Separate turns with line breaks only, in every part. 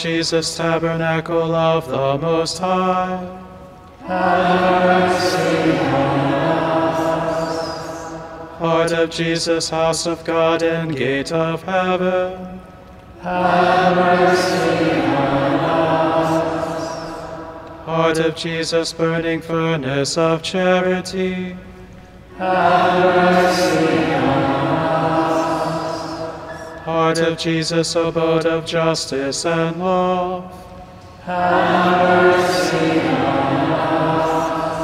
Jesus, tabernacle of the Most High. have Mercy, on us. Heart of Jesus, house of God and gate of heaven. Have Mercy, on us. Heart of Jesus, burning furnace of charity. Heart of Jesus, abode of justice and love. Have mercy on us.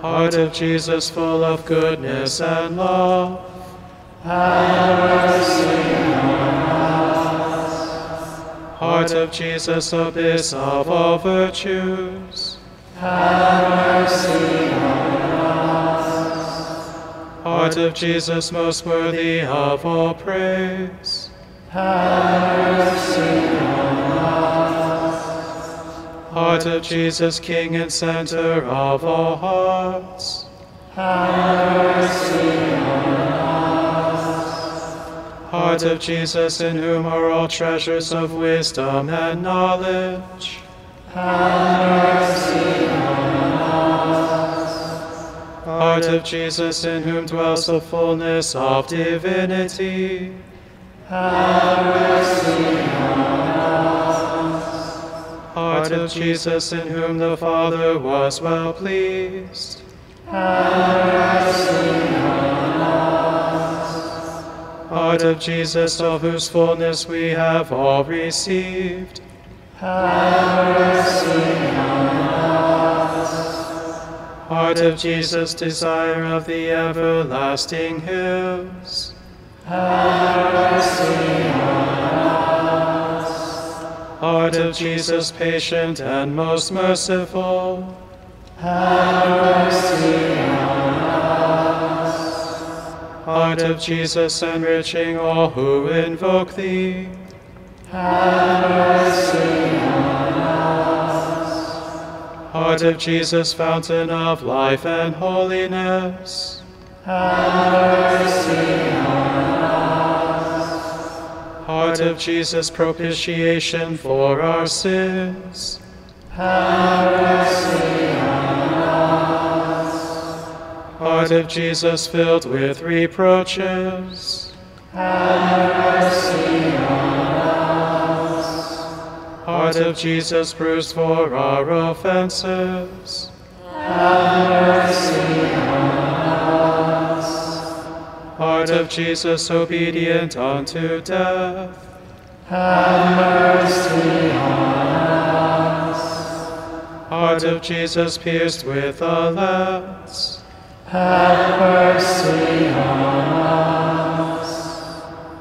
Heart of Jesus, full of goodness and love. Have mercy on us. Heart of Jesus, abyss of all virtues. Heart of Jesus, most worthy of all praise. Have Heart of Jesus, King and center of all hearts. Have Heart of Jesus, in whom are all treasures of wisdom and knowledge. Heart of Jesus, in whom dwells the fullness of divinity. Heart of Jesus, in whom the Father was well pleased. Heart of Jesus, of whose fullness we have all received. Heart of Jesus, desire of the everlasting hills. Have mercy on us. Heart of Jesus, patient and most merciful. Have mercy on us. Heart of Jesus, enriching all who invoke thee. Heart of Jesus, fountain of life and holiness. have mercy on us. Heart of Jesus, propitiation for our sins. have mercy on us. Heart of Jesus, filled with reproaches. Heart of Jesus, bruised for our offenses. Have mercy on us. Heart of Jesus, obedient unto death. Have mercy on us. Heart of Jesus, pierced with a lance. Have mercy on us.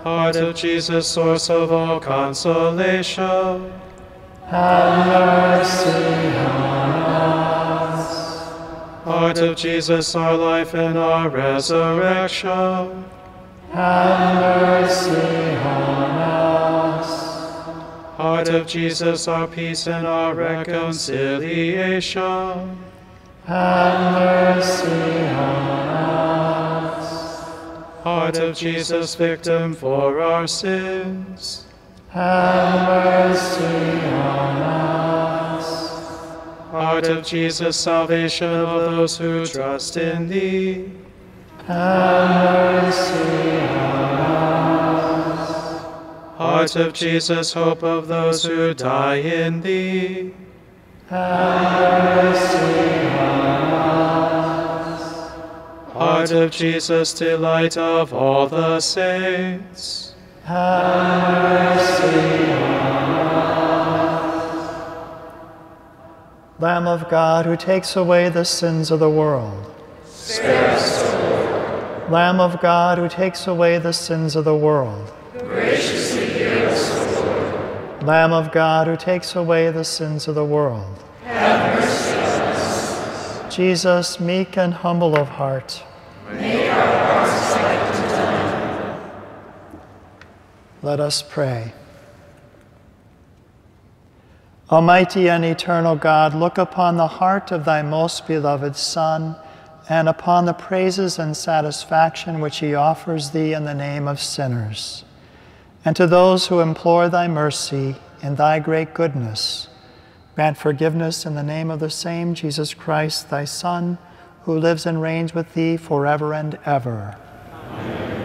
Heart of Jesus, source of all consolation. Heart of Jesus, our life and our resurrection. Have mercy on us. Heart of Jesus, our peace and our reconciliation. Have mercy on us. Heart of Jesus, victim for our sins. Heart of Jesus, salvation of those who trust in thee. Have Mercy on us. Heart of Jesus, hope of those who die in thee. Have Mercy on us. Heart of Jesus, delight of all the saints.
Lamb of God, who takes away the sins of the world.
Spare us, O Lord.
Lamb of God, who takes away the sins of the world.
Graciously hear us, O Lord.
Lamb of God, who takes away the sins of the world.
Have mercy on us.
Jesus, meek and humble of heart.
Make our hearts like to thine.
Let us pray. Almighty and eternal God, look upon the heart of thy most beloved Son and upon the praises and satisfaction which he offers thee in the name of sinners. And to those who implore thy mercy, in thy great goodness. Grant forgiveness in the name of the same Jesus Christ, thy Son, who lives and reigns with thee forever and ever. Amen.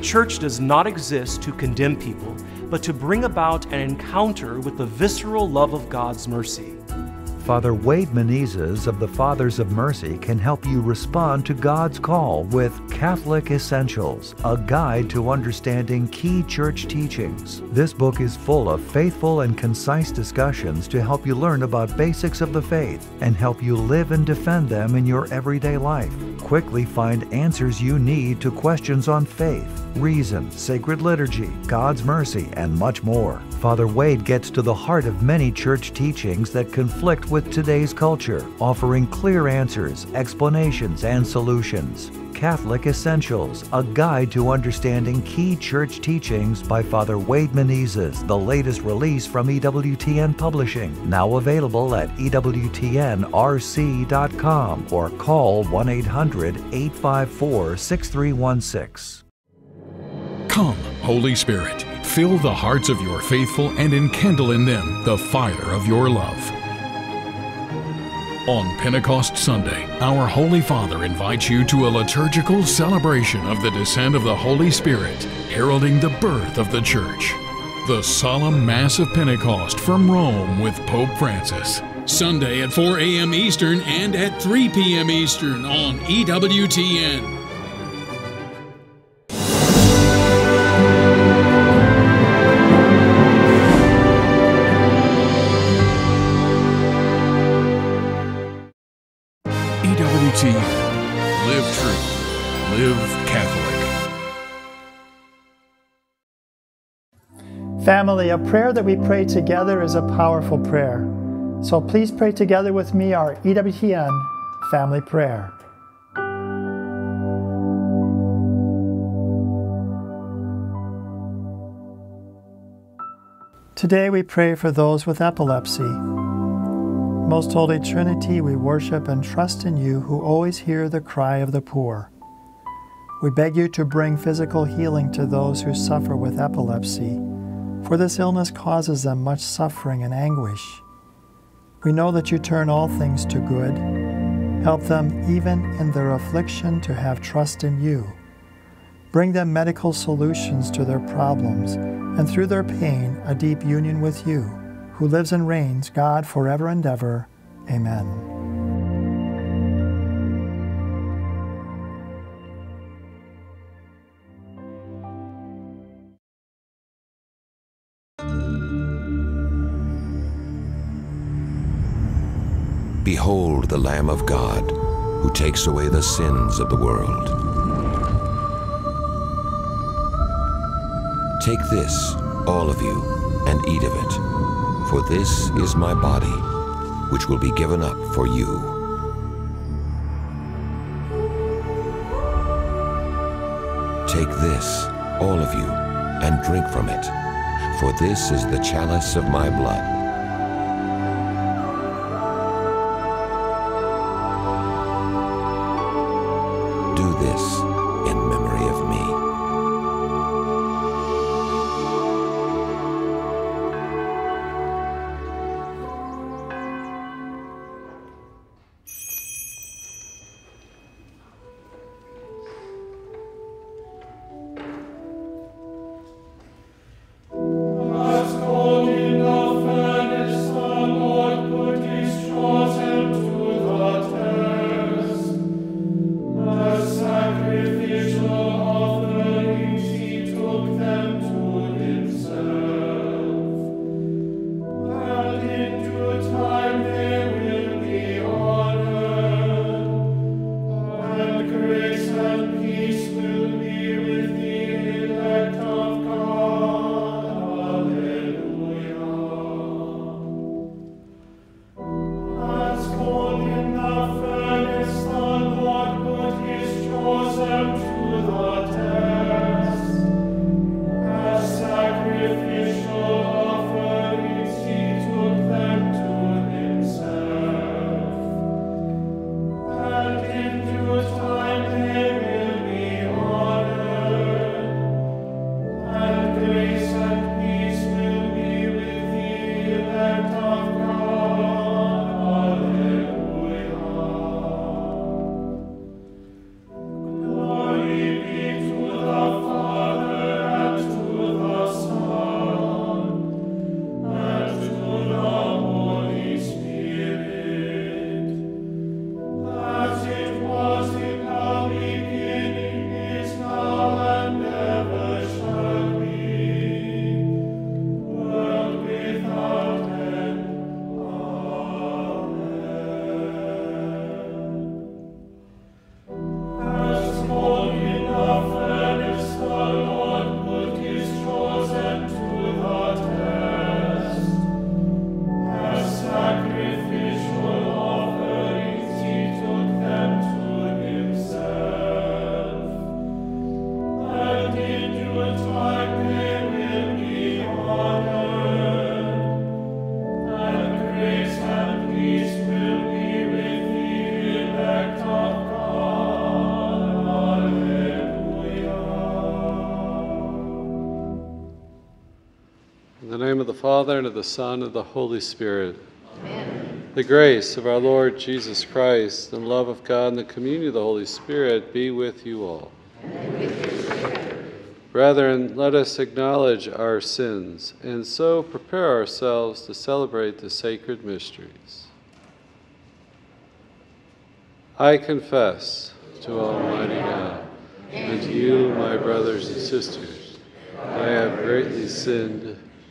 Church does not exist to condemn people, but to bring about an encounter with the visceral love of God's mercy.
Father Wade Menezes of the Fathers of Mercy can help you respond to God's call with Catholic Essentials, a guide to understanding key church teachings. This book is full of faithful and concise discussions to help you learn about basics of the faith and help you live and defend them in your everyday life. Quickly find answers you need to questions on faith, reason, sacred liturgy, God's mercy, and much more. Father Wade gets to the heart of many church teachings that conflict with today's culture, offering clear answers, explanations, and solutions. Catholic Essentials, a guide to understanding key church teachings by Father Wade Menezes, the latest release from EWTN Publishing, now available at EWTNRC.com or call 1 800 854 6316.
Come, Holy Spirit, fill the hearts of your faithful and enkindle in them the fire of your love. On Pentecost Sunday, our Holy Father invites you to a liturgical celebration of the descent of the Holy Spirit, heralding the birth of the Church. The solemn Mass of Pentecost from Rome with Pope Francis. Sunday at 4 a.m. Eastern and at 3 p.m. Eastern on EWTN.
Family, a prayer that we pray together is a powerful prayer. So please pray together with me our EWTN family prayer. Today we pray for those with epilepsy. Most Holy Trinity, we worship and trust in you who always hear the cry of the poor. We beg you to bring physical healing to those who suffer with epilepsy, for this illness causes them much suffering and anguish. We know that you turn all things to good. Help them, even in their affliction, to have trust in you. Bring them medical solutions to their problems, and through their pain, a deep union with you who lives and reigns, God, forever and ever. Amen.
Behold the Lamb of God, who takes away the sins of the world. Take this, all of you, and eat of it, for this is my body, which will be given up for you. Take this, all of you, and drink from it, for this is the chalice of my blood. This
Father, and of
the Son, and of the Holy Spirit. Amen. The grace of our Lord Jesus Christ, and love of God, and the communion of the Holy Spirit be with you all. Brethren, let us acknowledge our sins, and so prepare ourselves to celebrate the sacred mysteries. I confess to Almighty God and to you, my brothers and sisters, I have greatly sinned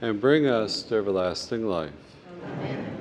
and bring us to everlasting life.
Christ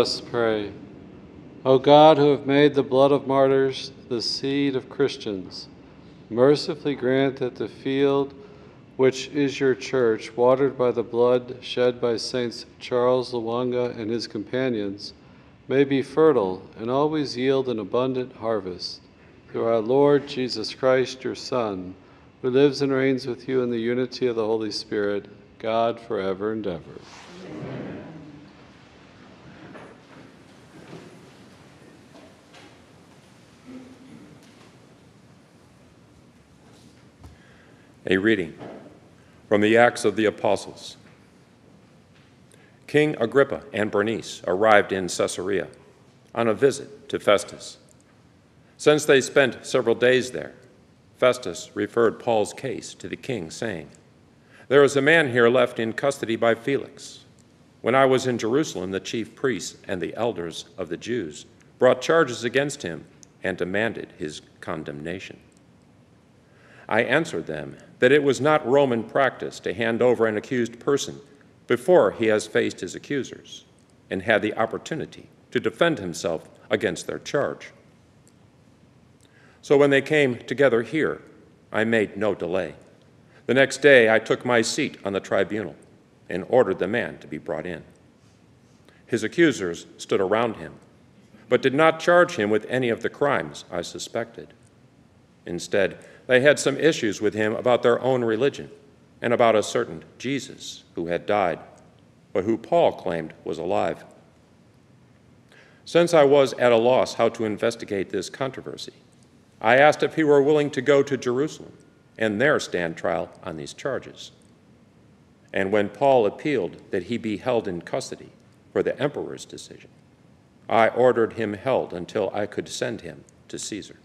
us pray. O God, who have made the blood of martyrs the seed of Christians, mercifully grant that the field which is your church, watered by the blood shed by Saints Charles Lwanga and his companions, may be fertile and always yield an abundant harvest. Through our Lord Jesus Christ, your Son, who lives and reigns with you in the unity of the Holy Spirit, God forever and ever.
A reading from the Acts of the Apostles. King Agrippa and Bernice arrived in Caesarea on a visit to Festus. Since they spent several days there, Festus referred Paul's case to the king, saying, There is a man here left in custody by Felix. When I was in Jerusalem, the chief priests and the elders of the Jews brought charges against him and demanded his condemnation. I answered them that it was not Roman practice to hand over an accused person before he has faced his accusers and had the opportunity to defend himself against their charge. So when they came together here, I made no delay. The next day, I took my seat on the tribunal and ordered the man to be brought in. His accusers stood around him, but did not charge him with any of the crimes I suspected. Instead, they had some issues with him about their own religion and about a certain Jesus who had died, but who Paul claimed was alive. Since I was at a loss how to investigate this controversy, I asked if he were willing to go to Jerusalem and there stand trial on these charges. And when Paul appealed that he be held in custody for the emperor's decision, I ordered him held until I could send him to Caesar.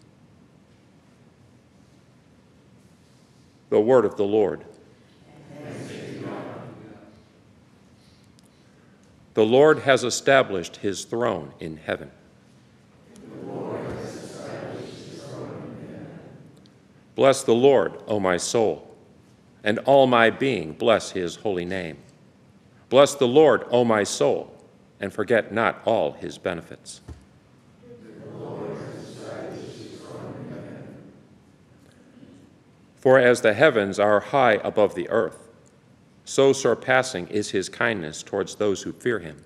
The word of the Lord. The Lord has established his throne in heaven. Bless the Lord, O my soul, and all my being bless his holy name. Bless the Lord, O my soul, and forget not all his benefits. For as the heavens are high above the earth, so surpassing is his kindness towards those who fear him.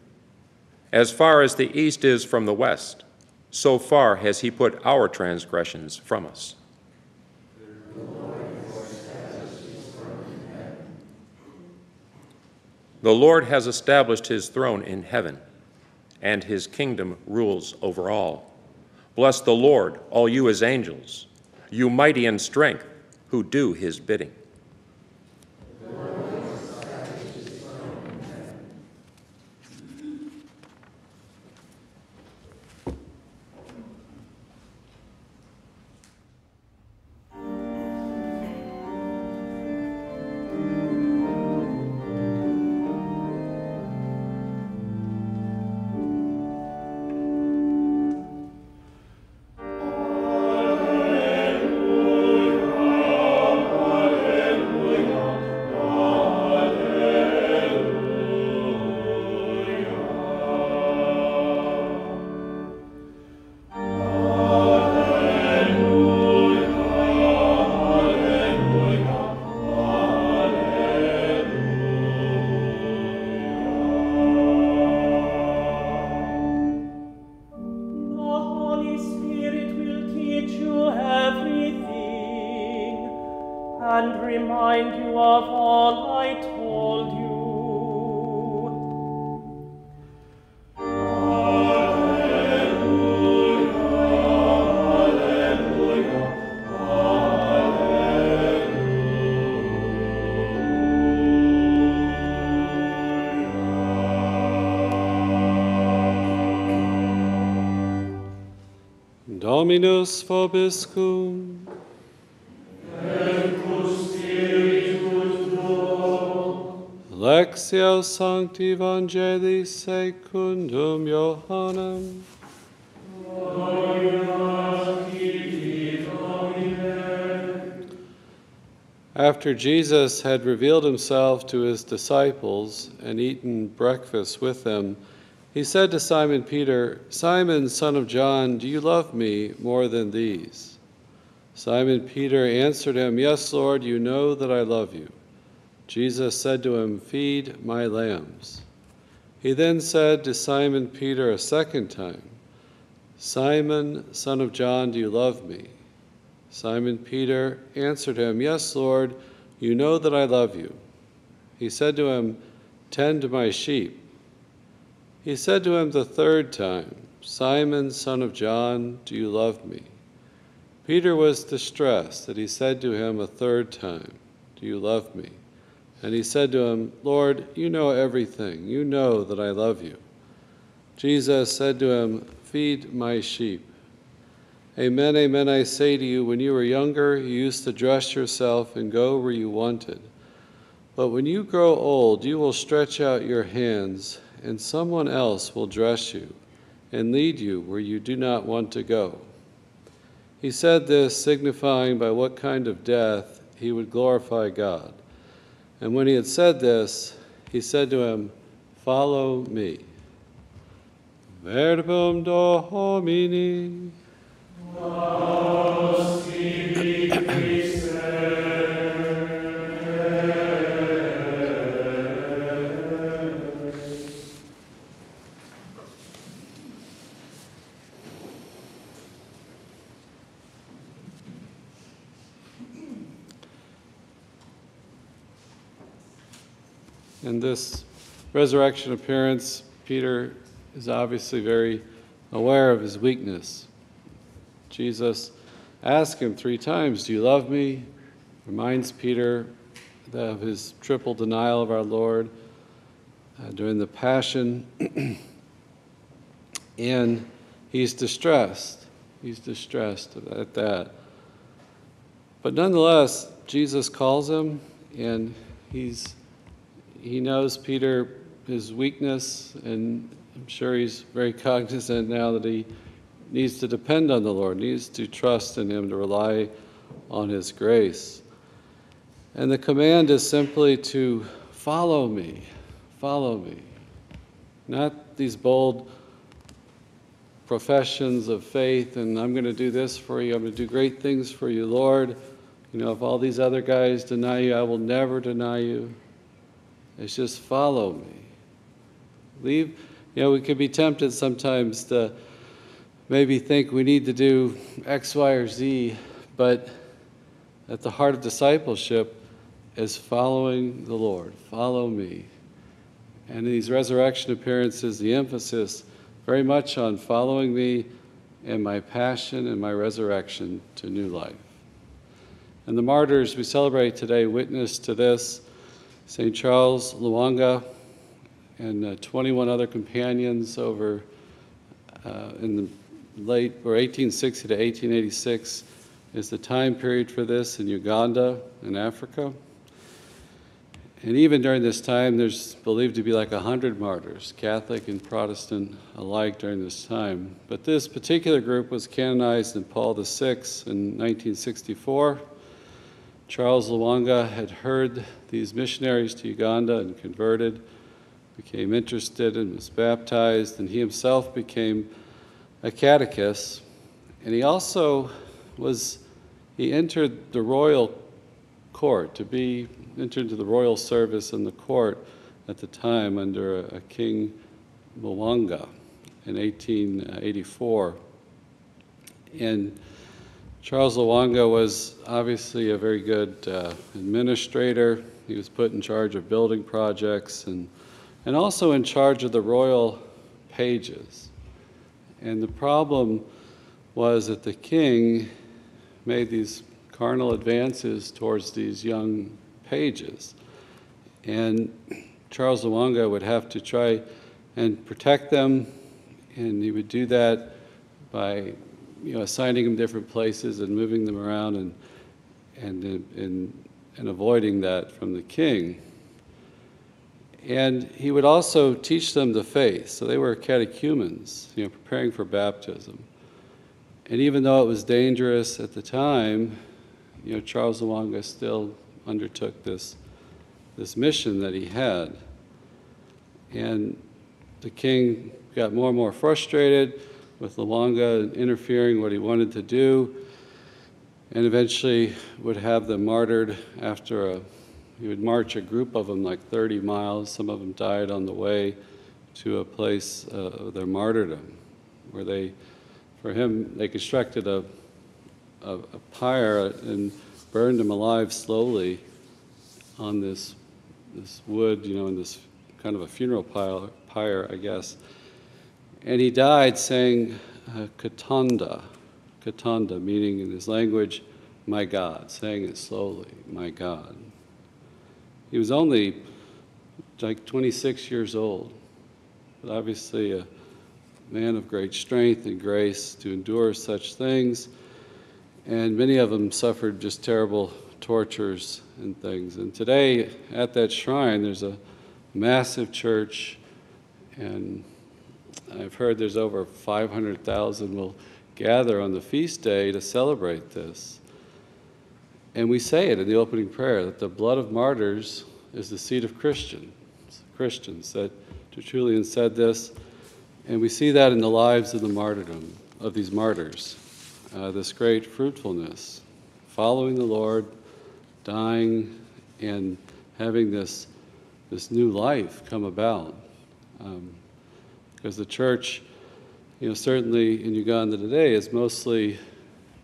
As far as the east is from the west, so far has he put our transgressions from us. The Lord has established his throne in heaven, and his kingdom rules over all. Bless the Lord, all you his angels, you mighty in strength who do his bidding.
Dominus vobiscum. Lectio Sancti Evangelii secundum Johannem. After Jesus had revealed himself to his disciples and eaten breakfast with them, He said to Simon Peter, Simon, son of John, do you love me more than these? Simon Peter answered him, Yes, Lord, you know that I love you. Jesus said to him, Feed my lambs. He then said to Simon Peter a second time, Simon, son of John, do you love me? Simon Peter answered him, Yes, Lord, you know that I love you. He said to him, Tend my sheep. He said to him the third time, Simon, son of John, do you love me? Peter was distressed that he said to him a third time, Do you love me? And he said to him, Lord, you know everything. You know that I love you. Jesus said to him, Feed my sheep. Amen, amen, I say to you, when you were younger, you used to dress yourself and go where you wanted. But when you grow old, you will stretch out your hands, and someone else will dress you and lead you where you do not want to go. He said this, signifying by what kind of death he would glorify God. And when he had said this, he said to him, Follow me. Verbum Domini. In this resurrection appearance, Peter is obviously very aware of his weakness. Jesus asks him three times, Do you love me? Reminds Peter of his triple denial of our Lord uh, during the Passion. and he's distressed. He's distressed at that. But nonetheless, Jesus calls him, and he's he knows Peter, his weakness, and I'm sure he's very cognizant now that he needs to depend on the Lord, needs to trust in him, to rely on his grace. And the command is simply to follow me, follow me. Not these bold professions of faith and I'm going to do this for you, I'm going to do great things for you, Lord. You know, if all these other guys deny you, I will never deny you. It's just follow me. Leave, you know, we could be tempted sometimes to maybe think we need to do X, Y, or Z, but at the heart of discipleship is following the Lord. Follow me. And in these resurrection appearances, the emphasis very much on following me and my passion and my resurrection to new life. And the martyrs we celebrate today witness to this. St. Charles Lwanga and uh, 21 other companions over uh, in the late or 1860 to 1886 is the time period for this in Uganda and Africa. And even during this time, there's believed to be like 100 martyrs, Catholic and Protestant alike during this time. But this particular group was canonized in Paul VI in 1964. Charles Lwanga had heard these missionaries to Uganda and converted, became interested and was baptized, and he himself became a catechist. And he also was, he entered the royal court to be entered into the royal service in the court at the time under a, a King Mwanga in 1884. And Charles Lwanga was obviously a very good uh, administrator. He was put in charge of building projects and, and also in charge of the royal pages. And the problem was that the king made these carnal advances towards these young pages. And Charles Lwanga would have to try and protect them, and he would do that by you know, assigning them different places and moving them around and, and, and, and avoiding that from the king. And he would also teach them the faith. So they were catechumens, you know, preparing for baptism. And even though it was dangerous at the time, you know, Charles Lwanga still undertook this, this mission that he had. And the king got more and more frustrated with Lwanga interfering what he wanted to do, and eventually would have them martyred after a, he would march a group of them like 30 miles. Some of them died on the way to a place uh, of their martyrdom, where they, for him, they constructed a, a, a pyre and burned him alive slowly on this, this wood, you know, in this kind of a funeral pyre, pyre I guess. And he died saying uh, Katanda, Katanda, meaning in his language, my God, saying it slowly, my God. He was only like 26 years old, but obviously a man of great strength and grace to endure such things. And many of them suffered just terrible tortures and things. And today, at that shrine, there's a massive church, and I've heard there's over 500,000 will gather on the feast day to celebrate this. And we say it in the opening prayer that the blood of martyrs is the seed of Christians. Christians that Tertullian said this, and we see that in the lives of the martyrdom of these martyrs. Uh, this great fruitfulness, following the Lord, dying, and having this this new life come about. Um, because the church, you know, certainly in Uganda today is mostly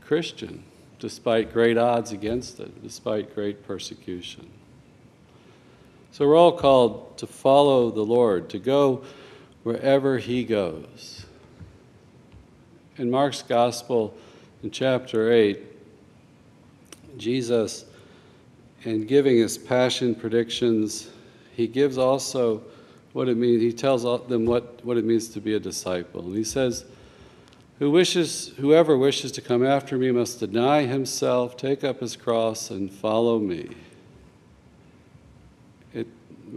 Christian, despite great odds against it, despite great persecution. So we're all called to follow the Lord, to go wherever He goes. In Mark's Gospel, in chapter 8, Jesus, in giving his passion predictions, he gives also what it means. He tells them what, what it means to be a disciple. And he says, Who wishes, Whoever wishes to come after me must deny himself, take up his cross, and follow me. It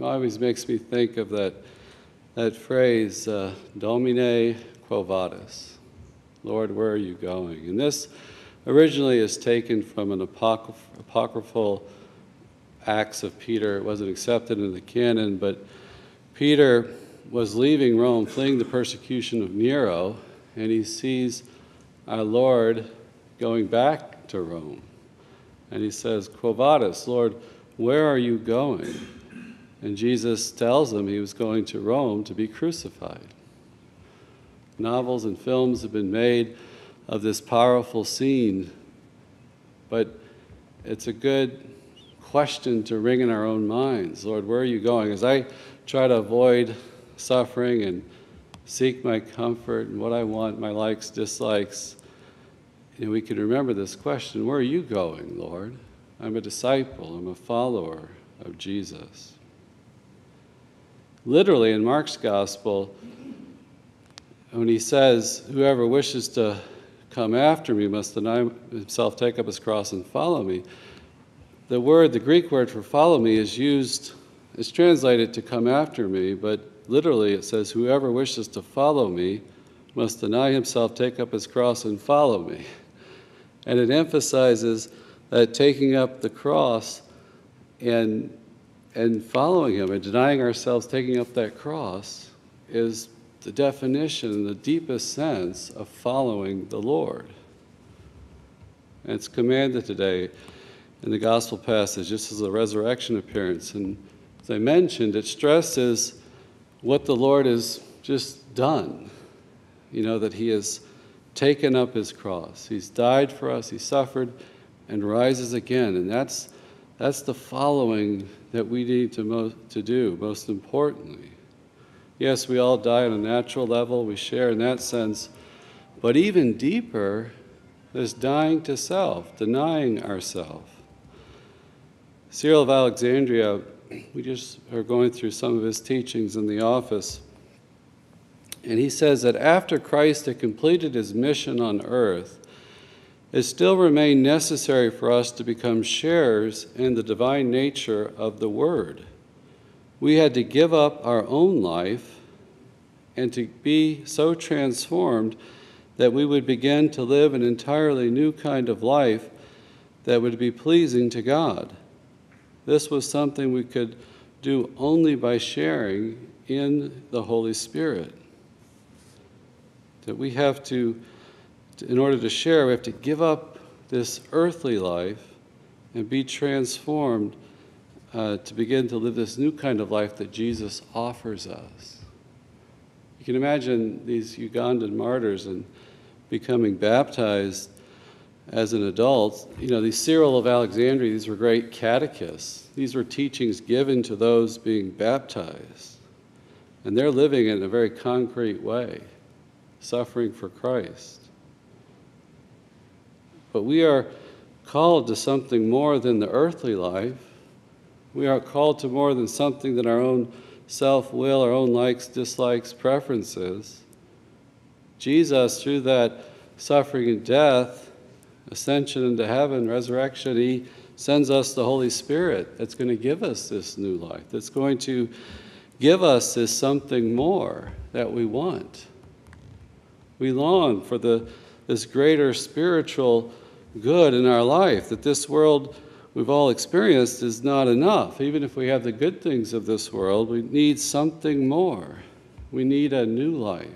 always makes me think of that, that phrase, uh, Domine quo vadis? Lord, where are you going? And this originally is taken from an apocryph- apocryphal Acts of Peter. It wasn't accepted in the canon, but Peter was leaving Rome, fleeing the persecution of Nero, and he sees our Lord going back to Rome. And he says, Quo vadis, Lord, where are you going? And Jesus tells him he was going to Rome to be crucified. Novels and films have been made of this powerful scene, but it's a good question to ring in our own minds Lord, where are you going? As I try to avoid suffering and seek my comfort and what I want, my likes, dislikes, and we can remember this question Where are you going, Lord? I'm a disciple, I'm a follower of Jesus. Literally, in Mark's gospel, when he says, Whoever wishes to come after me must deny himself, take up his cross, and follow me the word, the Greek word for follow me, is used, is translated to come after me, but literally it says, whoever wishes to follow me must deny himself, take up his cross, and follow me. And it emphasizes that taking up the cross and, and following him and denying ourselves, taking up that cross, is the definition, the deepest sense of following the Lord. And it's commanded today in the gospel passage. This is a resurrection appearance. And I mentioned, it stresses what the Lord has just done. You know, that He has taken up His cross, He's died for us, He suffered, and rises again. And that's, that's the following that we need to, mo- to do, most importantly. Yes, we all die on a natural level, we share in that sense, but even deeper, there's dying to self, denying ourselves. Cyril of Alexandria, we just are going through some of his teachings in the office. And he says that after Christ had completed his mission on earth, it still remained necessary for us to become sharers in the divine nature of the Word. We had to give up our own life and to be so transformed that we would begin to live an entirely new kind of life that would be pleasing to God. This was something we could do only by sharing in the Holy Spirit. That we have to, in order to share, we have to give up this earthly life and be transformed uh, to begin to live this new kind of life that Jesus offers us. You can imagine these Ugandan martyrs and becoming baptized as an adult. You know, these Cyril of Alexandria, these were great catechists. These were teachings given to those being baptized. And they're living in a very concrete way, suffering for Christ. But we are called to something more than the earthly life. We are called to more than something than our own self will, our own likes, dislikes, preferences. Jesus, through that suffering and death, ascension into heaven, resurrection, He sends us the Holy Spirit that's going to give us this new life, that's going to give us this something more that we want. We long for the, this greater spiritual good in our life, that this world we've all experienced is not enough. Even if we have the good things of this world, we need something more. We need a new life.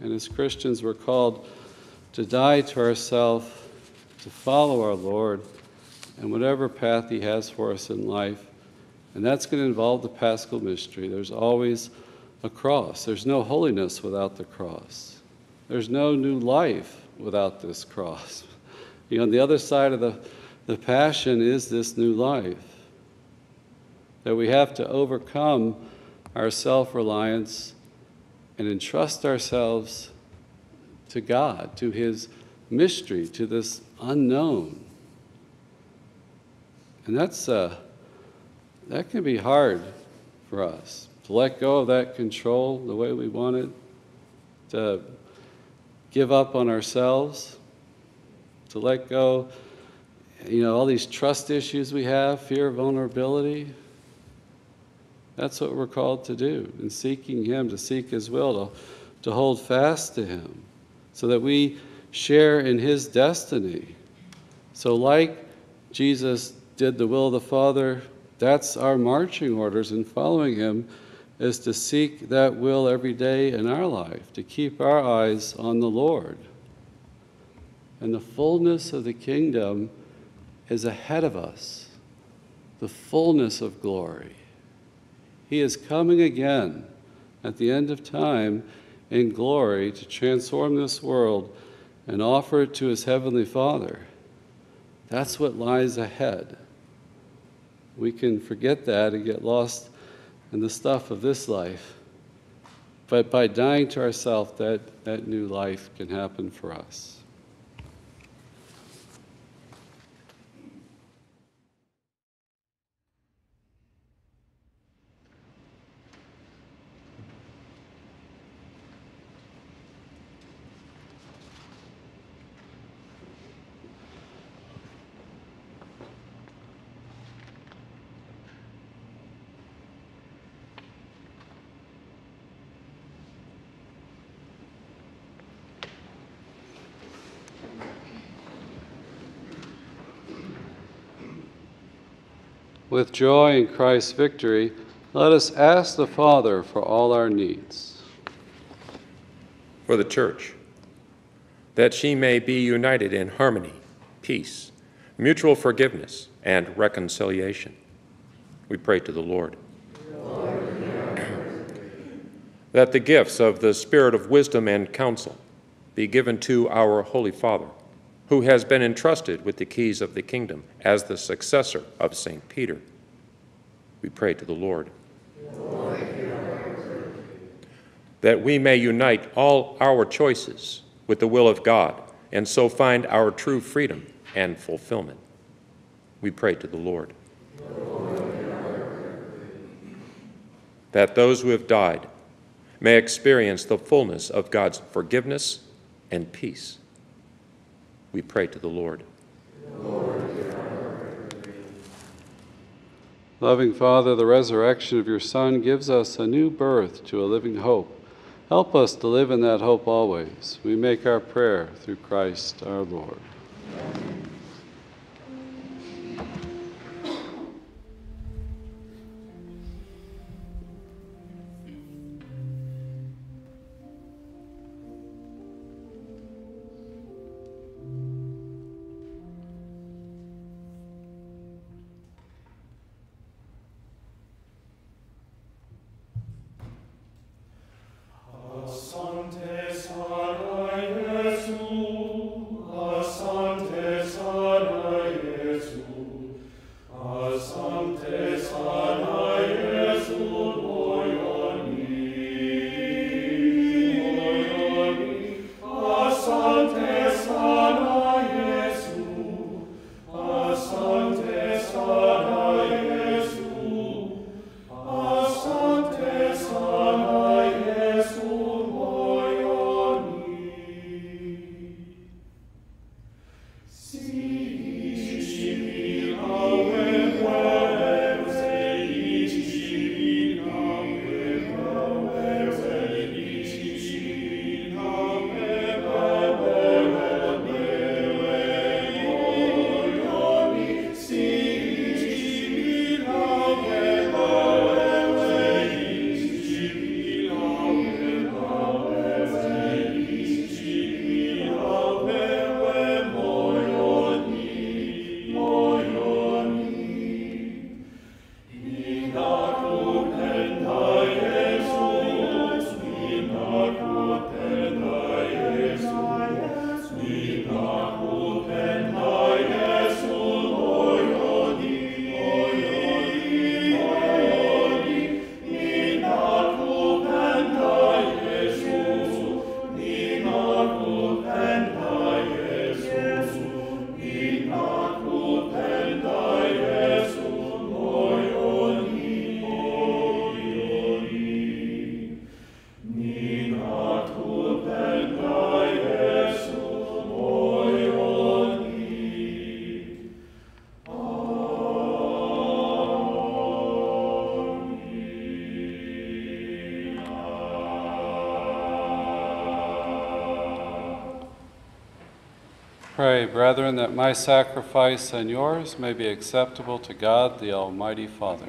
And as Christians, we're called to die to ourself, to follow our Lord, and whatever path He has for us in life. And that's going to involve the paschal mystery. There's always a cross. There's no holiness without the cross. There's no new life without this cross. You know, on the other side of the, the passion is this new life. That we have to overcome our self reliance and entrust ourselves to God, to His mystery, to this unknown. And that's, uh, that can be hard for us to let go of that control the way we want it, to give up on ourselves, to let go, you know, all these trust issues we have, fear, vulnerability. That's what we're called to do in seeking Him, to seek His will, to, to hold fast to Him, so that we share in His destiny. So, like Jesus did the will of the Father, that's our marching orders in following Him, is to seek that will every day in our life, to keep our eyes on the Lord. And the fullness of the kingdom is ahead of us, the fullness of glory. He is coming again at the end of time in glory to transform this world and offer it to his heavenly Father. That's what lies ahead. We can forget that and get lost in the stuff of this life. But by dying to ourselves, that, that new life can happen for us. With joy in Christ's victory, let us ask the Father for all our needs.
For the Church, that she may be united in harmony, peace, mutual forgiveness, and reconciliation. We pray to the Lord. that the gifts of the Spirit of wisdom and counsel be given to our Holy Father who has been entrusted with the keys of the kingdom as the successor of St. Peter. We pray to the Lord. that we may unite all our choices with the will of God and so find our true freedom and fulfillment. We pray to the Lord. that those who have died may experience the fullness of God's forgiveness and peace we pray to the Lord.
Loving Father, the resurrection of your Son gives us a new birth to a living hope. Help us to live in that hope always. We make our prayer through Christ our Lord. Pray, brethren, that my sacrifice and yours may be acceptable to God, the Almighty Father.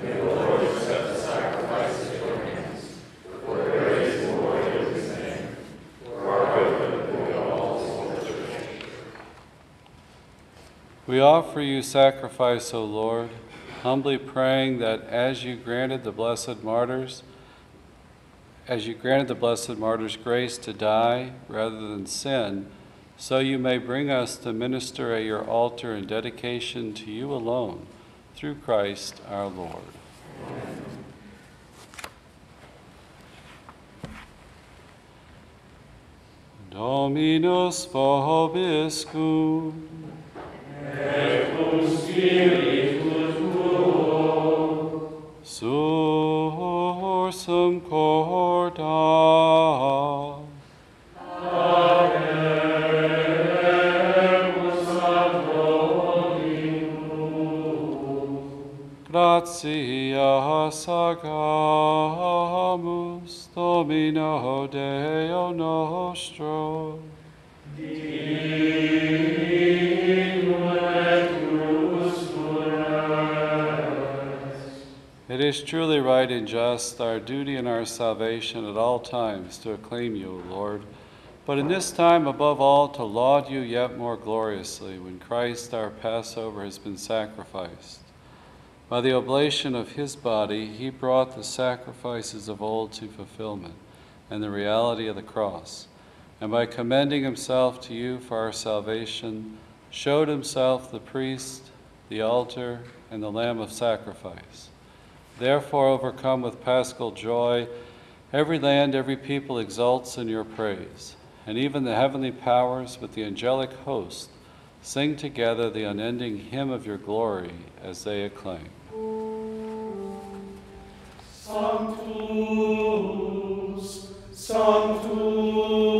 May the Lord accept the sacrifice at your hands, for the praise and glory of his name, for our good and the good of all his.
We offer you sacrifice, O Lord, humbly praying that as you granted the blessed martyrs, as you granted the blessed martyrs grace to die rather than sin, so you may bring us to minister at your altar in dedication to you alone, through Christ our Lord. Amen. Dominus vobiscum.
Et
is truly right and just, our duty and our salvation at all times to acclaim you, Lord, but in this time above all to laud you yet more gloriously when Christ our Passover has been sacrificed. By the oblation of his body, he brought the sacrifices of old to fulfillment and the reality of the cross. And by commending himself to you for our salvation, showed himself the priest, the altar, and the lamb of sacrifice. Therefore, overcome with paschal joy, every land, every people exults in your praise, and even the heavenly powers with the angelic host sing together the unending hymn of your glory as they acclaim.
Sanctus, Sanctus,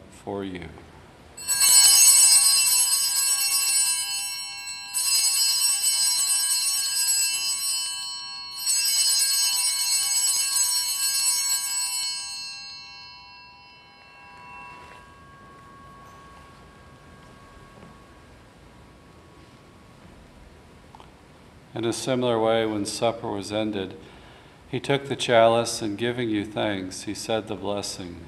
for you. In a similar way, when supper was ended, he took the chalice and giving you thanks, he said the blessing,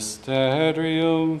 Fidei.
Ortem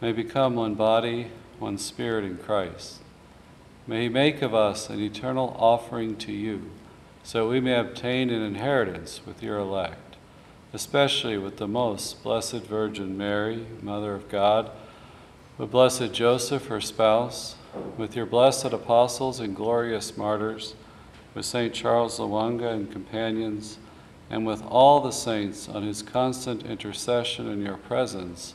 may become one body, one spirit in Christ. May he make of us an eternal offering to you, so we may obtain an inheritance with your elect, especially with the most blessed Virgin Mary, Mother of God, with blessed Joseph, her spouse, with your blessed apostles and glorious martyrs, with St. Charles Lwanga and companions, and with all the saints on whose constant intercession in your presence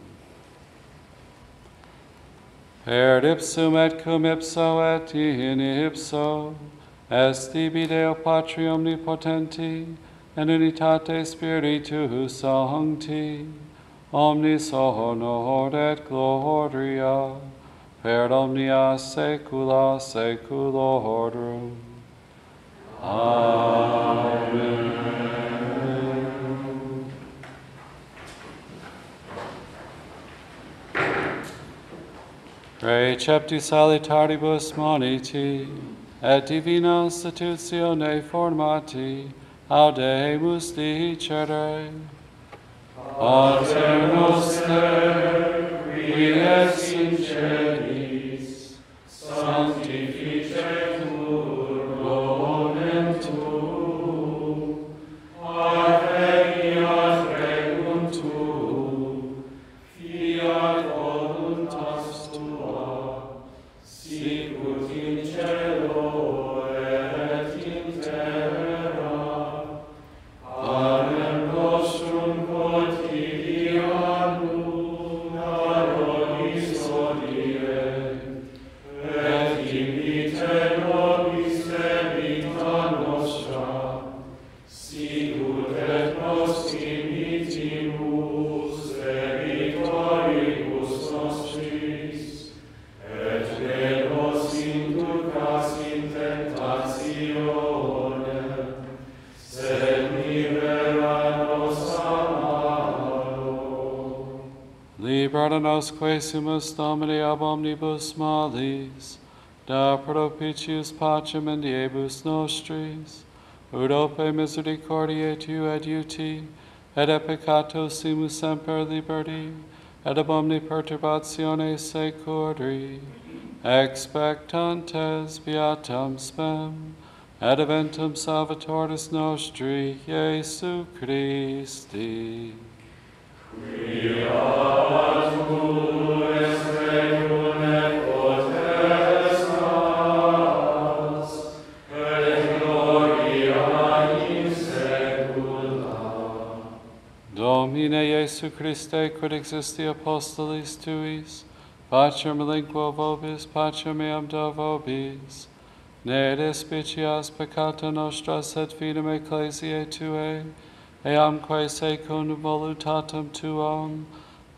Per ipsum et cum ipso et in ipso, est tibi Deo Patri omnipotenti, and unitate Spiritu Sancti, omnis honor et gloria, per omnia saecula saeculorum. Amen. Recepti salitaribus moniti, et divina institutione formati, audemus dicere. Pater noster, qui es Domini ab omnibus malis, da propitius pacem in diebus nostris, ut ope misericordiae tu adiuti, et a peccato simus semper liberti, et ab omni perturbatione securi, expectantes beatam spem, et eventum salvatoris nostri, Iesu Christi. Iesu Christe, quid existi apostolis tuis, pacem lingua vobis, pacem meam da vobis. Ne despicias peccata nostra, sed fidem ecclesiae tuae, eamque secundum voluntatem Tuam,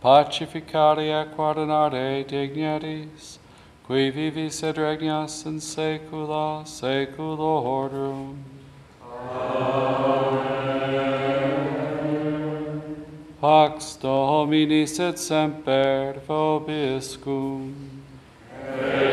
pacificare ac guardinare dignities, qui vivis et regnas in saecula saeculorum. Pax Domini sit semper vobiscum.
Et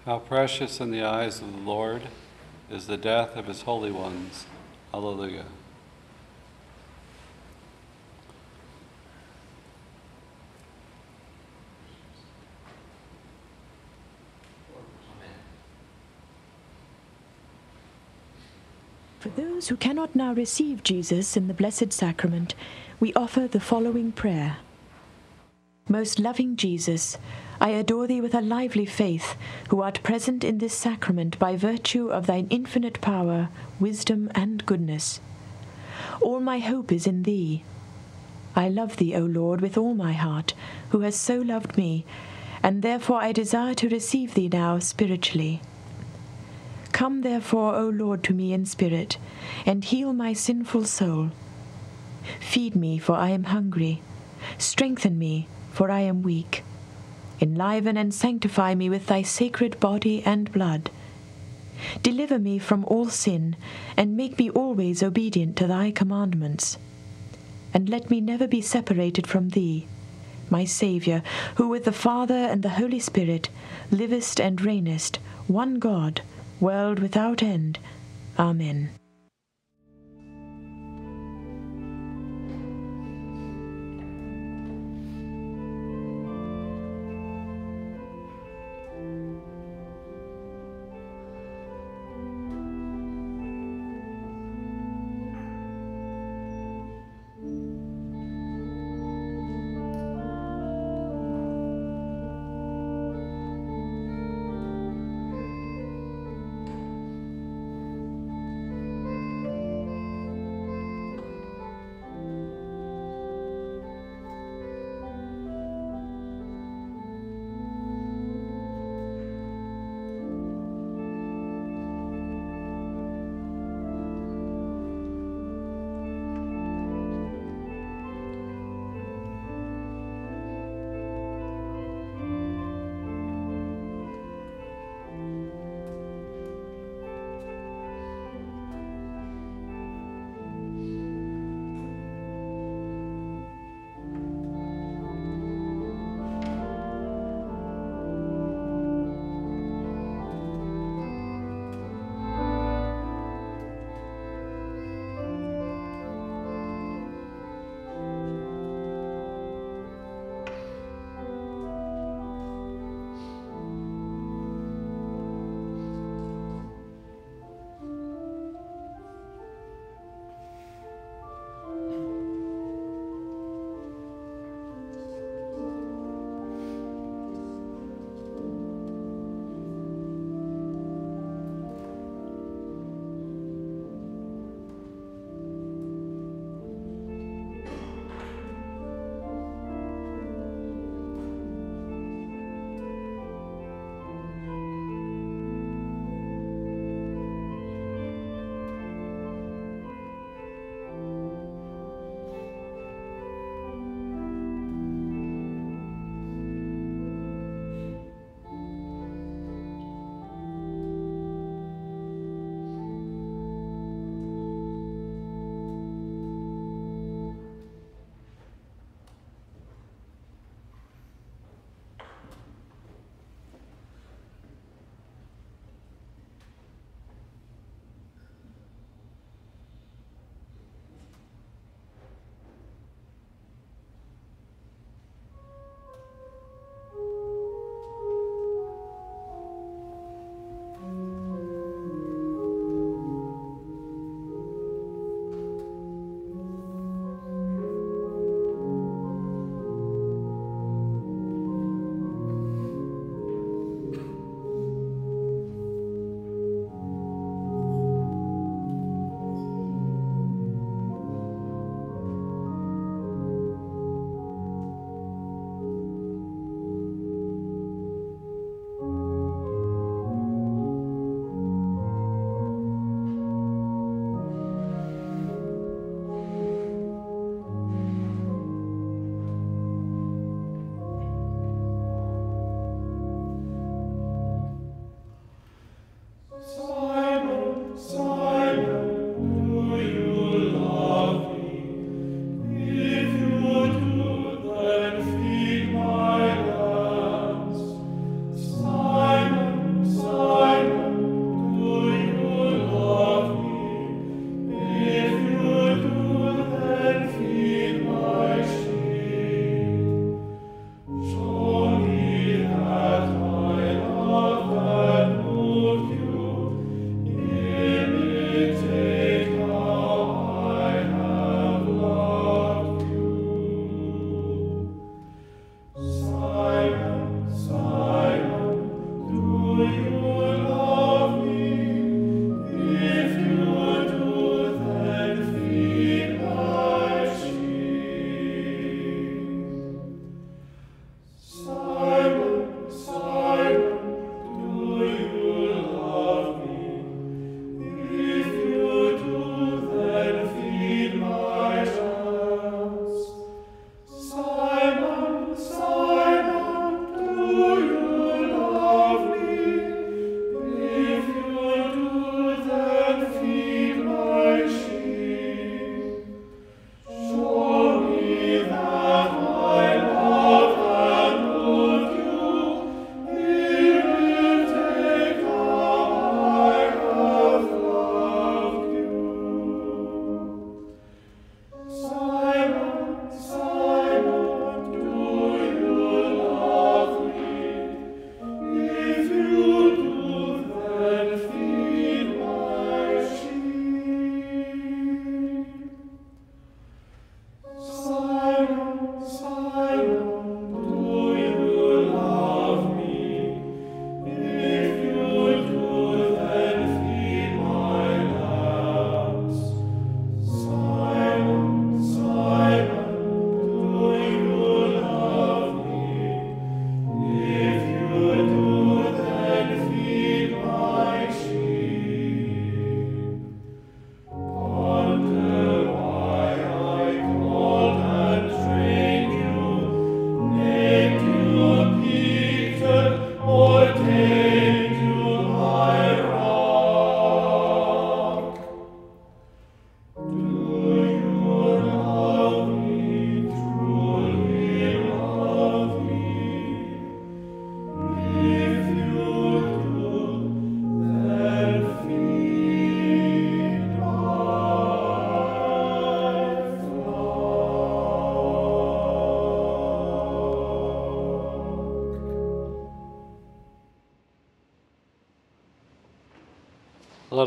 How precious in the eyes of the Lord is the death of his holy ones. Hallelujah.
For those who cannot now receive Jesus in the Blessed Sacrament, we offer the following prayer Most loving Jesus, I adore thee with a lively faith, who art present in this sacrament by virtue of thine infinite power, wisdom, and goodness. All my hope is in thee. I love thee, O Lord, with all my heart, who hast so loved me, and therefore I desire to receive thee now spiritually. Come therefore, O Lord, to me in spirit, and heal my sinful soul. Feed me, for I am hungry. Strengthen me, for I am weak. Enliven and sanctify me with thy sacred body and blood. Deliver me from all sin, and make me always obedient to thy commandments. And let me never be separated from thee, my Saviour, who with the Father and the Holy Spirit livest and reignest, one God, world without end. Amen.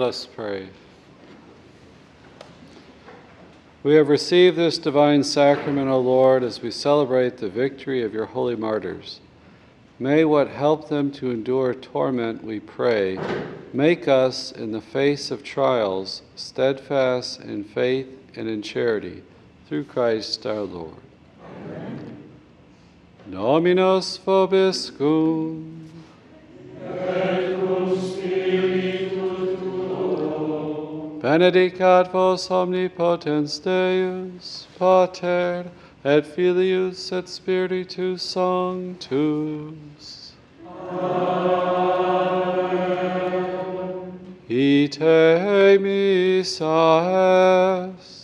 Us pray. We have received this divine sacrament, O Lord, as we celebrate the victory of your holy martyrs. May what helped them to endure torment, we pray, make us, in the face of trials, steadfast in faith and in charity, through Christ our Lord. Amen. Dominus vobiscum. Benedicat vos omnipotens Deus, Pater, et Filius et Spiritus Sanctus. Amen. Ite missa est.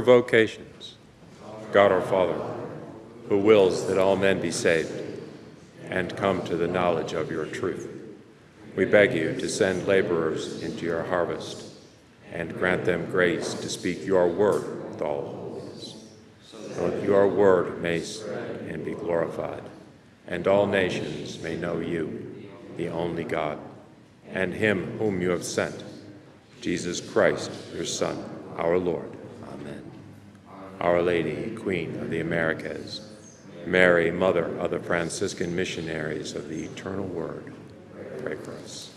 Vocations. God our Father, who wills that all men be saved and come to the knowledge of your truth, we beg you to send laborers into your harvest and grant them grace to speak your word with all holiness, so that your word may spread and be glorified, and all nations may know you, the only God, and him whom you have sent, Jesus Christ, your Son, our Lord. Our Lady, Queen of the Americas, Mary, Mother of the Franciscan missionaries of the eternal Word, pray for us.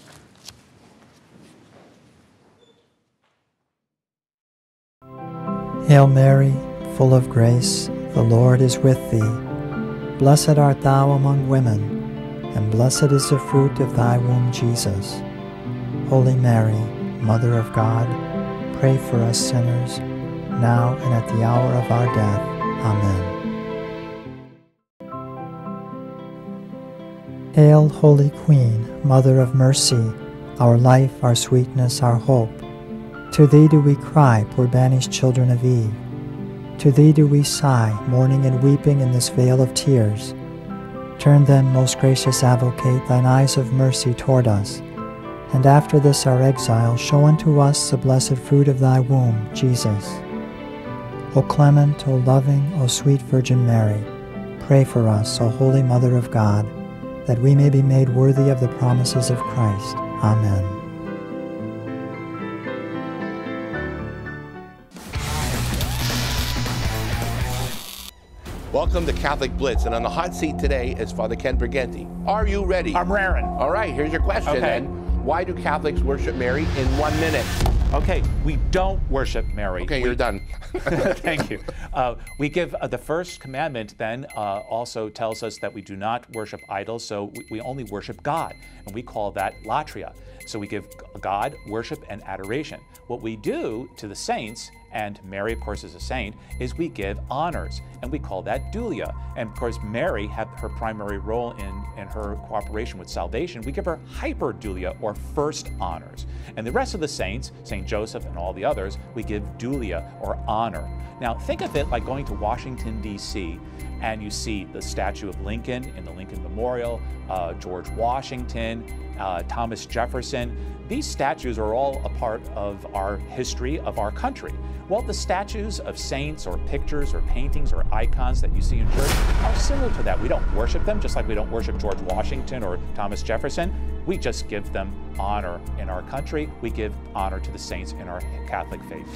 Hail Mary, full of grace, the Lord is with thee. Blessed art thou among women, and blessed is the fruit of thy womb, Jesus. Holy Mary, Mother of God, pray for us sinners, now and at the hour of our death. Amen. Hail, Holy Queen, Mother of Mercy, our life, our sweetness, our hope. To thee do we cry, poor banished children of Eve. To thee do we sigh, mourning and weeping in this vale of tears. Turn then, most gracious Advocate, thine eyes of mercy toward us, and after this our exile, show unto us the blessed fruit of thy womb, Jesus. O clement, O loving, O sweet Virgin Mary, pray for us, O holy Mother of God, that we may be made worthy of the promises of Christ. Amen.
Welcome to Catholic Blitz, and on the hot seat today is Father Ken Briganti. Are you ready?
I'm raring.
All right, here's your question
Okay.
then. Why do Catholics worship Mary in one minute?
Okay, we don't worship Mary.
Okay,
We-
you're done.
Thank you. Uh, we give uh, the first commandment, then uh, also tells us that we do not worship idols, so we, we only worship God, and we call that latria. So we give God worship and adoration. What we do to the saints, and Mary, of course, is a saint, is we give honors, and we call that dulia. And of course, Mary had her primary role in, in her cooperation with salvation. We give her hyperdulia, or first honors. And the rest of the saints, St. Joseph and all the others, we give dulia, or honor. Now, think of it like going to Washington, D.C., and you see the statue of Lincoln in the Lincoln Memorial, uh, George Washington, uh, Thomas Jefferson. These statues are all a part of our history of our country. Well, the statues of saints or pictures or paintings or icons that you see in church are similar to that. We don't worship them just like we don't worship George Washington or Thomas Jefferson. We just give them honor in our country. We give honor to the saints in our Catholic faith.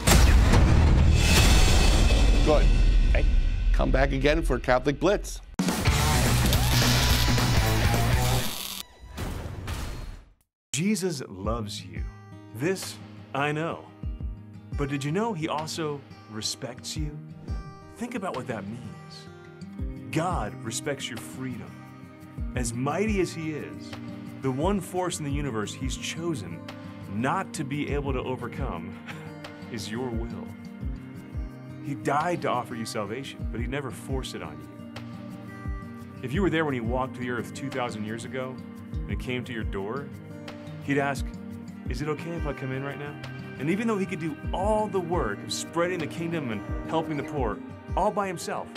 Good. Okay. Come back again for Catholic Blitz.
Jesus loves you. This I know. But did you know he also respects you? Think about what that means. God respects your freedom. As mighty as he is, the one force in the universe he's chosen not to be able to overcome is your will. He died to offer you salvation, but he never forced it on you. If you were there when he walked the earth 2,000 years ago and it came to your door, he'd ask, Is it okay if I come in right now? And even though he could do all the work of spreading the kingdom and helping the poor all by himself,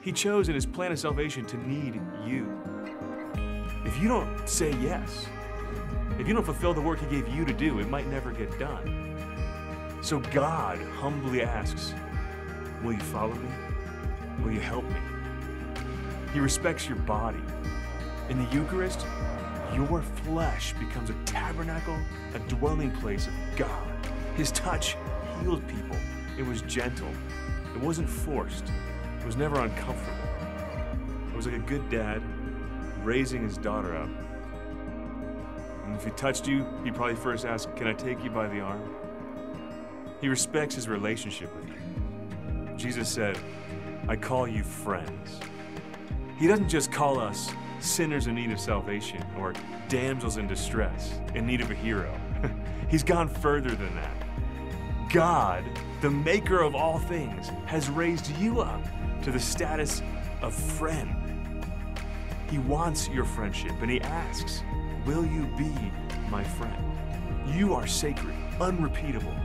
he chose in his plan of salvation to need you. If you don't say yes, if you don't fulfill the work he gave you to do, it might never get done. So God humbly asks, Will you follow me? Will you help me? He respects your body. In the Eucharist, your flesh becomes a tabernacle, a dwelling place of God. His touch healed people. It was gentle. It wasn't forced. It was never uncomfortable. It was like a good dad raising his daughter up. And if he touched you, he'd probably first ask, Can I take you by the arm? He respects his relationship with you. Jesus said, I call you friends. He doesn't just call us sinners in need of salvation or damsels in distress in need of a hero. He's gone further than that. God, the maker of all things, has raised you up to the status of friend. He wants your friendship and he asks, Will you be my friend? You are sacred, unrepeatable.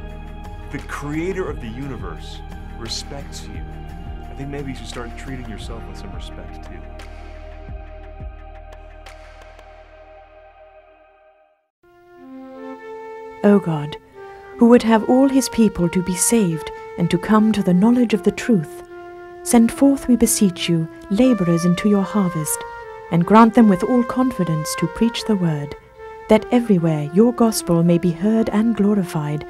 The creator of the universe respects you. I think maybe you should start treating yourself with some respect too.
O God, who would have all his people to be saved and to come to the knowledge of the truth, Send forth, we beseech you, laborers into your harvest, and grant them with all confidence to preach the word, that everywhere your gospel may be heard and glorified,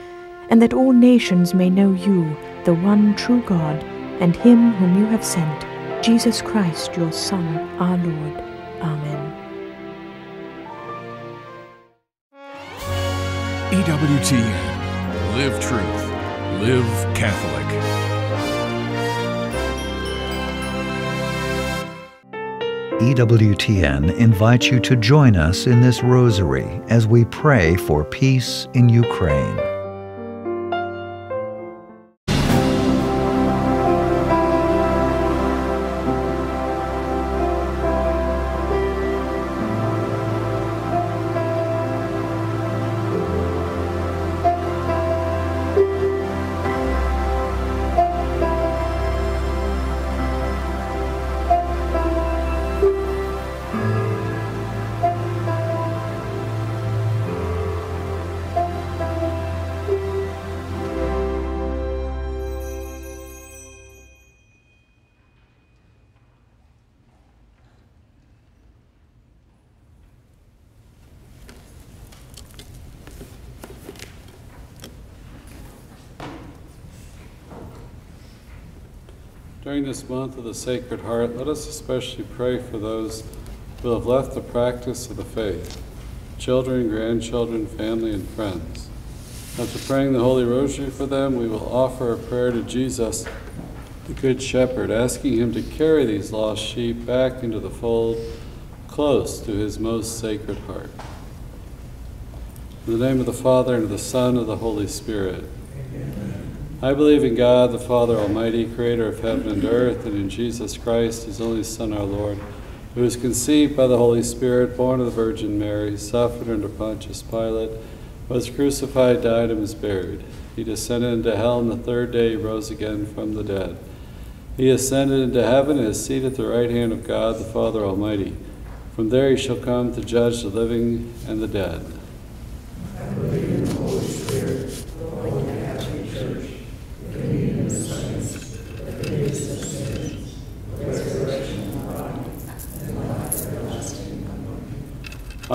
and that all nations may know you, the one true God, and him whom you have sent, Jesus Christ, your Son, our Lord. Amen.
EWTN. Live truth. Live Catholic.
EWTN invites you to join us in this rosary as we pray for peace in Ukraine.
This month of the Sacred Heart, let us especially pray for those who have left the practice of the faith children, grandchildren, family, and friends. After praying the Holy Rosary for them, we will offer a prayer to Jesus, the Good Shepherd, asking him to carry these lost sheep back into the fold, close to his most sacred heart. In the name of the Father, and of the Son, and of the Holy Spirit. I believe in God, the Father Almighty, creator of heaven and earth, and in Jesus Christ, his only Son, our Lord, who was conceived by the Holy Spirit, born of the Virgin Mary, suffered under Pontius Pilate, was crucified, died, and was buried. He descended into hell, and the third day rose again from the dead. He ascended into heaven and is seated at the right hand of God, the Father Almighty. From there he shall come to judge the living and the dead.
I believe in the Holy Spirit, the Holy Catholic Church, the communion of saints, the forgiveness of sins, the resurrection of the body, and life everlasting.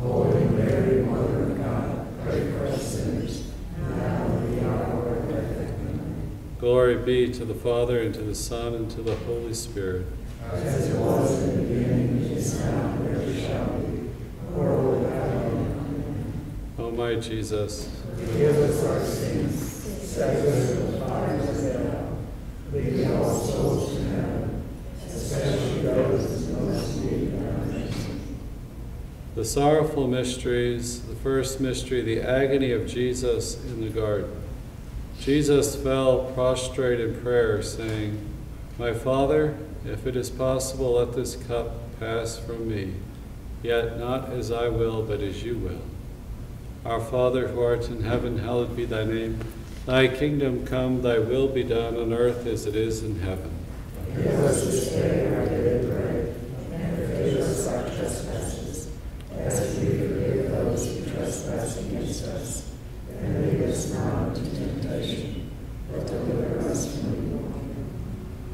Holy Mary, Mother of God, pray for us sinners, now and at the hour of our death. Amen.
Glory be to the Father, and to the Son, and to the Holy Spirit.
As it was in the beginning, is now, and ever shall be, world without end.
O my Jesus,
Forgive us our sins, save us from the fires of hell. Lead all souls to heaven, especially those in most need of thy mercy.
The sorrowful mysteries, the first mystery, the agony of Jesus in the garden. Jesus fell prostrate in prayer, saying, My Father, if it is possible, let this cup pass from me. Yet not as I will, but as you will. Our Father who art in heaven, hallowed be thy name. Thy kingdom come, thy will be done on earth as it is in heaven.
Give us this day our daily bread, and forgive us our trespasses, as we forgive those who trespass against us. And lead us not into temptation, but deliver us from evil.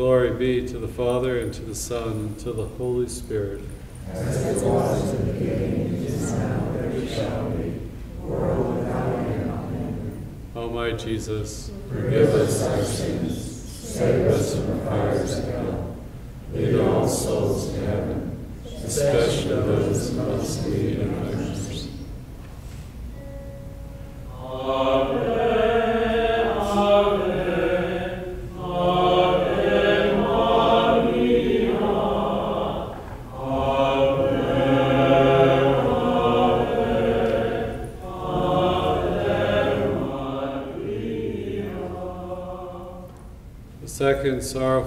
Glory be to the Father, and to the Son, and to the Holy Spirit.
As it was in the beginning, is now, and ever shall be, world without end. Amen.
O my Jesus, forgive us our sins, save us from the fires of hell. Lead all souls to heaven, especially those who most need of thy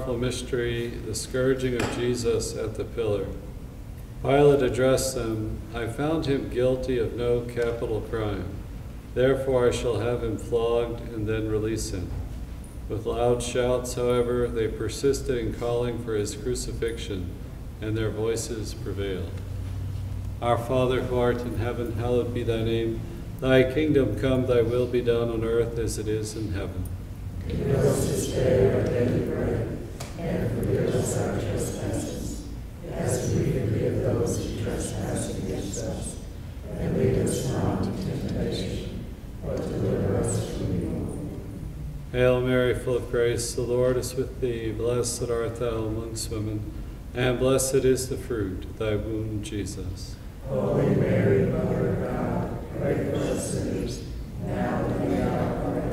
sorrowful mystery, the scourging of Jesus at the pillar. Pilate addressed them, I found him guilty of no capital crime. Therefore I shall have him flogged and then release him. With loud shouts, however, they persisted in calling for his crucifixion, and their voices prevailed. Our Father who art in heaven, hallowed be thy name. Thy kingdom come, thy will be done on earth as it is in heaven.
Give us this day our daily bread, and forgive us our trespasses, as we forgive those who trespass against us. And lead us not into temptation, but deliver us from evil.
Hail Mary, full of grace, the Lord is with thee. Blessed art thou amongst women, and blessed is the fruit of thy womb, Jesus.
Holy Mary, Mother of God, pray for us sinners, now and at the hour of our.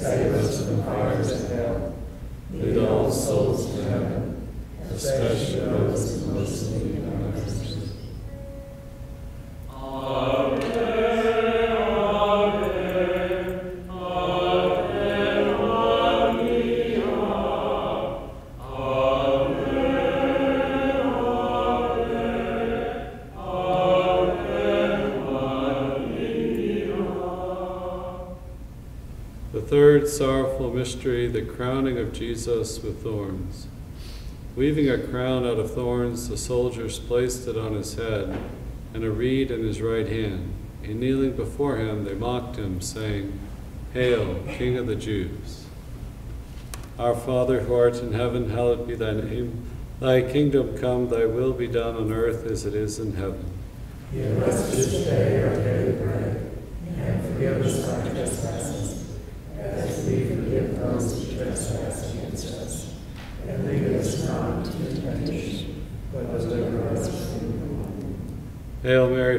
save us from the fires of hell, lead all souls to heaven, especially those most need
crowning of Jesus with thorns. Weaving a crown out of thorns, the soldiers placed it on his head, and a reed in his right hand. And kneeling before him, they mocked him, saying, Hail, King of the Jews! Our Father who art in heaven, hallowed be thy name. Thy kingdom come, thy will be done on earth as it is in heaven.
Give us this day our daily bread, and forgive us our trespasses, as we forgive those who trespass against us. And lead us not into temptation, but deliver us from evil.
Hail Mary,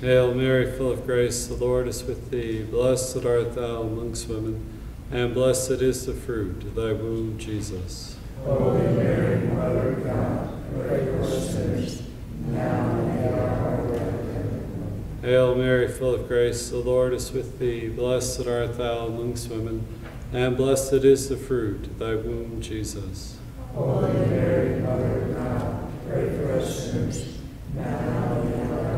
Hail Mary, full of grace, the Lord is with thee. Blessed art thou amongst women, and blessed is the fruit of thy womb, Jesus.
Holy Mary, Mother of God, pray for us sinners, now and at the hour of our death.
Hail Mary, full of grace, the Lord is with thee. Blessed art thou amongst women, and blessed is the fruit of thy womb, Jesus.
Holy Mary, Mother of God, pray for us sinners, now and at the hour of our.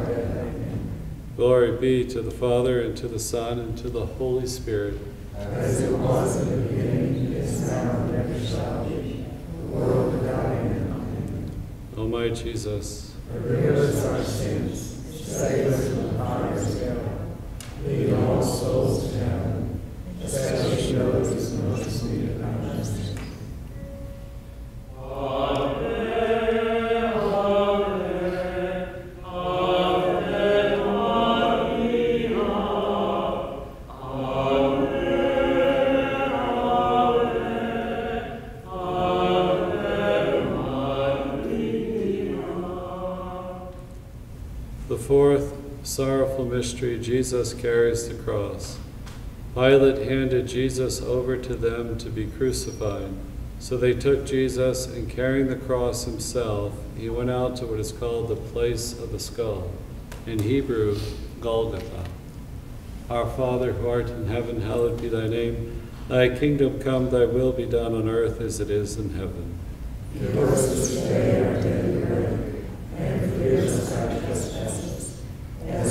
Glory be to the Father, and to the Son, and to the Holy Spirit.
As it was in the beginning, is now, and ever shall be, the world without end. Amen.
O my Jesus,
Forgive us our sins, save us from the fires of hell. Lead all souls to heaven, especially those most
mystery, Jesus carries the cross. Pilate handed Jesus over to them to be crucified. So they took Jesus, and carrying the cross himself, he went out to what is called the place of the skull, in Hebrew, Golgotha. Our Father who art in heaven, hallowed be thy name. Thy kingdom come, thy will be done on earth as it is in heaven.
Give us this day our daily bread, and forgive us our trespasses,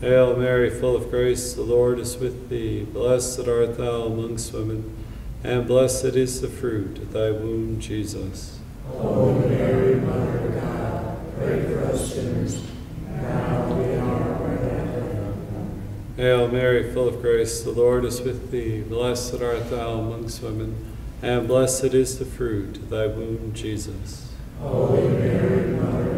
Hail Mary, full of grace, the Lord is with thee. Blessed art thou amongst women, and blessed is the fruit of thy womb, Jesus.
Holy Mary, Mother of God, pray for us sinners, now and at hour of death.
Hail Mary, full of grace, the Lord is with thee. Blessed art thou amongst women, and blessed is the fruit of thy womb, Jesus.
Holy Mary, Mother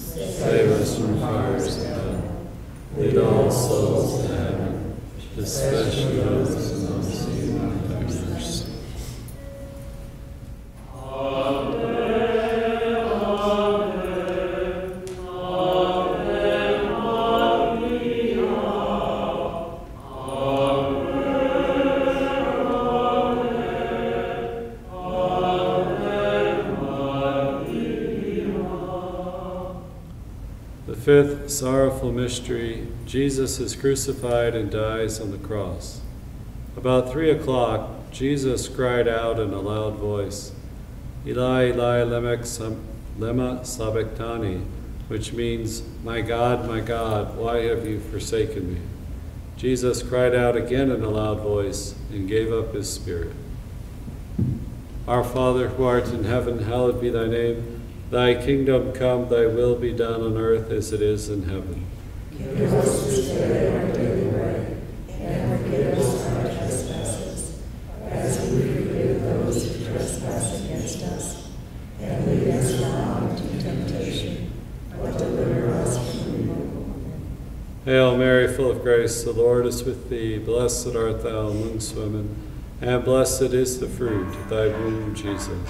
save us from fires of hell. Lead all souls to heaven, especially those Jesus is crucified and dies on the cross. About three o'clock, Jesus cried out in a loud voice, Eli, Eli, lema sabachthani, which means, My God, my God, why have you forsaken me? Jesus cried out again in a loud voice and gave up his spirit. Our Father, who art in heaven, hallowed be thy name. Thy kingdom come, thy will be done on earth as it is in heaven.
Give us this day our us our trespasses, as we those who trespass against us. And lead us temptation.
Hail Mary, full of grace, the Lord is with thee. Blessed art thou amongst women, and blessed is the fruit of thy womb, Jesus.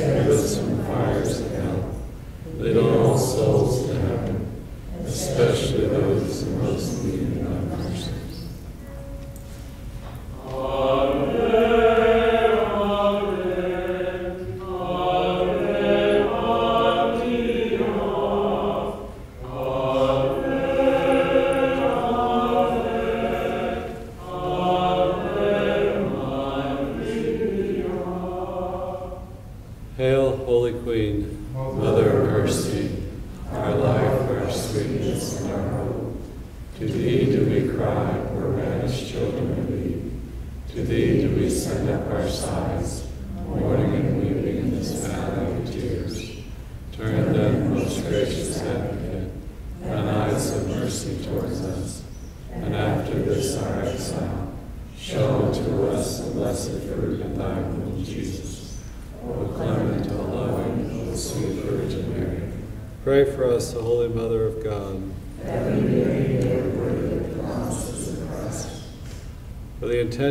save us from fires of hell, lead all souls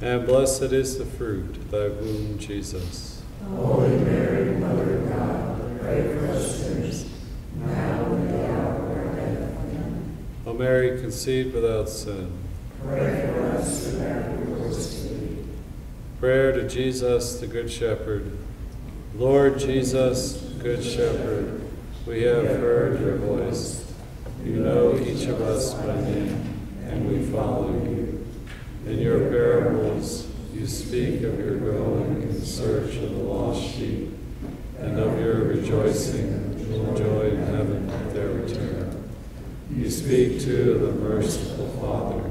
and blessed is the fruit of thy womb, Jesus.
Holy Mary, Mother of God, pray for us sinners, now and at the hour of our death. Amen.
O Mary, conceived without sin.
Pray for us who have recourse to thee.
Prayer to Jesus, the Good Shepherd. Lord Jesus, Good Shepherd, we have heard your voice. You know each of us by name, and we follow you. In your parables, you speak of your going in search of the lost sheep, and of your rejoicing and joy in heaven at their return. You speak to the merciful Father,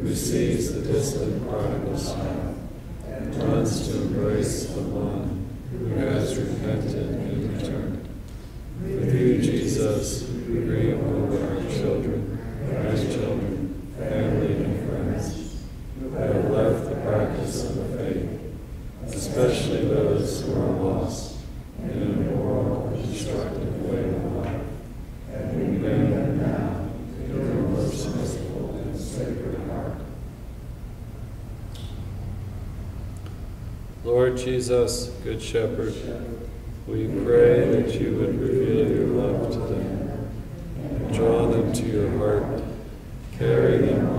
who sees the distant prodigal son, and runs to embrace the one who has repented and returned. With you, Jesus, we grieve over our children, grandchildren, family, and friends who have left the practice of the faith, especially those who are lost in an immoral and destructive way of life. And we bring them now to your most merciful and sacred heart. Lord Jesus, Good Shepherd, we pray that you would reveal your love to them, draw them to your heart, carry them